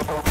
Thank you.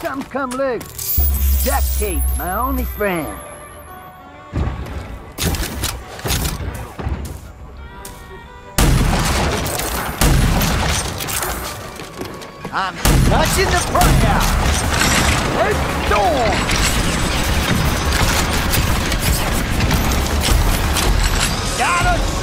Come, come, look. Duct tape, my only friend. I'm touching the prey out. Let's storm. Got us.